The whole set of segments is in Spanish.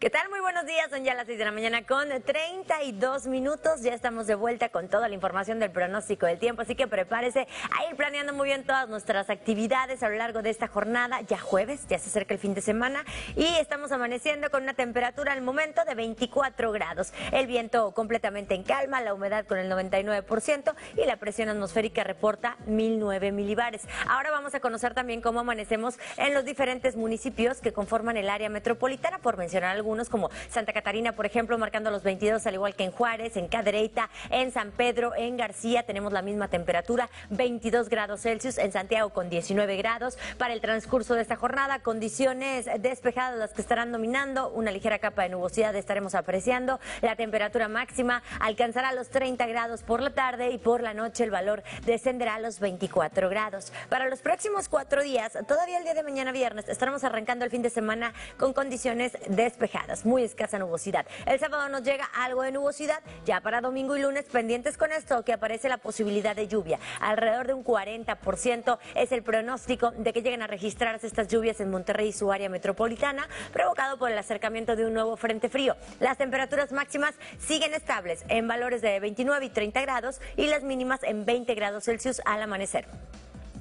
¿Qué tal? Muy buenos días, son ya las 6 de la mañana con 32 minutos. Ya estamos de vuelta con toda la información del pronóstico del tiempo, así que prepárese a ir planeando muy bien todas nuestras actividades a lo largo de esta jornada. Ya jueves, ya se acerca el fin de semana y estamos amaneciendo con una temperatura al momento de 24 grados. El viento completamente en calma, la humedad con el 99% y la presión atmosférica reporta 1009 milibares. Ahora vamos a conocer también cómo amanecemos en los diferentes municipios que conforman el área metropolitana, por mencionar algo algunos como Santa Catarina, por ejemplo, marcando los 22, al igual que en Juárez, en Cadereyta, en San Pedro, en García, tenemos la misma temperatura, 22 grados Celsius, en Santiago con 19 grados. Para el transcurso de esta jornada, condiciones despejadas las que estarán dominando, una ligera capa de nubosidad estaremos apreciando, la temperatura máxima alcanzará los 30 grados por la tarde y por la noche el valor descenderá a los 24 grados. Para los próximos cuatro días, todavía el día de mañana viernes, estaremos arrancando el fin de semana con condiciones despejadas muy escasa nubosidad. El sábado nos llega algo de nubosidad, ya para domingo y lunes pendientes con esto que aparece la posibilidad de lluvia. Alrededor de un 40% es el pronóstico de que lleguen a registrarse estas lluvias en Monterrey y su área metropolitana, provocado por el acercamiento de un nuevo frente frío. Las temperaturas máximas siguen estables en valores de 29 y 30 grados y las mínimas en 20 grados Celsius al amanecer.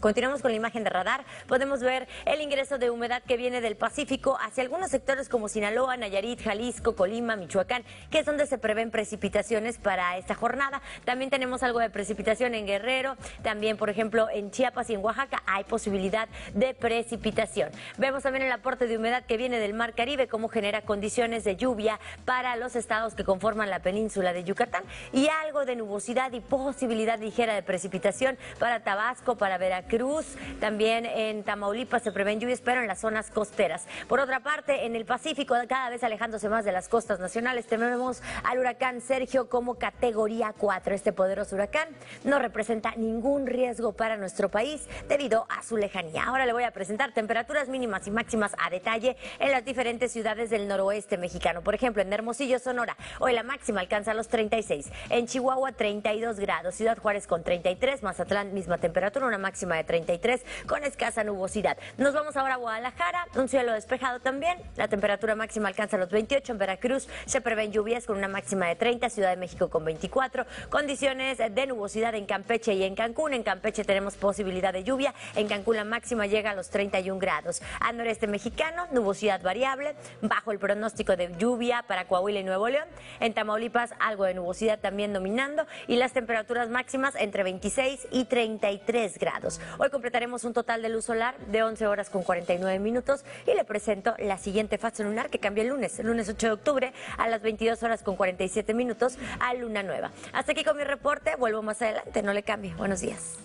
Continuamos con la imagen de radar. Podemos ver el ingreso de humedad que viene del Pacífico hacia algunos sectores como Sinaloa, Nayarit, Jalisco, Colima, Michoacán, que es donde se prevén precipitaciones para esta jornada. También tenemos algo de precipitación en Guerrero, también por ejemplo en Chiapas y en Oaxaca hay posibilidad de precipitación. Vemos también el aporte de humedad que viene del Mar Caribe, cómo genera condiciones de lluvia para los estados que conforman la península de Yucatán y algo de nubosidad y posibilidad ligera de precipitación para Tabasco, para Veracruz Cruz, también en Tamaulipas se prevén lluvias, pero en las zonas costeras. Por otra parte, en el Pacífico, cada vez alejándose más de las costas nacionales, tenemos al huracán Sergio como categoría 4. Este poderoso huracán no representa ningún riesgo para nuestro país debido a su lejanía. Ahora le voy a presentar temperaturas mínimas y máximas a detalle en las diferentes ciudades del noroeste mexicano. Por ejemplo, en Hermosillo, Sonora, hoy la máxima alcanza los 36. En Chihuahua, 32 grados. Ciudad Juárez con 33. Mazatlán, misma temperatura, una máxima de 33 con escasa nubosidad. Nos vamos ahora a Guadalajara, un cielo despejado también. La temperatura máxima alcanza los 28. En Veracruz se prevén lluvias con una máxima de 30. Ciudad de México con 24. Condiciones de nubosidad en Campeche y en Cancún. En Campeche tenemos posibilidad de lluvia. En Cancún la máxima llega a los 31 grados. Al noreste mexicano, nubosidad variable. Bajo el pronóstico de lluvia para Coahuila y Nuevo León. En Tamaulipas, algo de nubosidad también dominando. Y las temperaturas máximas entre 26 y 33 grados. Hoy completaremos un total de luz solar de 11 horas con 49 minutos y le presento la siguiente fase lunar que cambia el lunes, lunes 8 de octubre a las 22 horas con 47 minutos a luna nueva. Hasta aquí con mi reporte, vuelvo más adelante, no le cambie. Buenos días.